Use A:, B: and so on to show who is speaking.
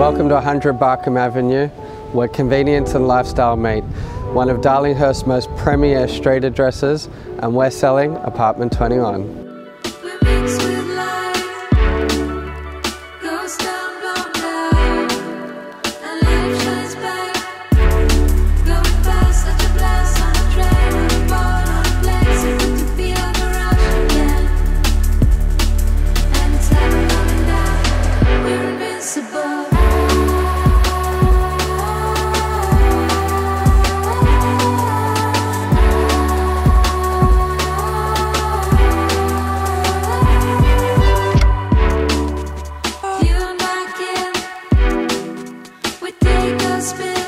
A: Welcome to 100 Barcom Avenue, where convenience and lifestyle meet. One of Darlinghurst's most premier street addresses, and we're selling apartment 21. husband.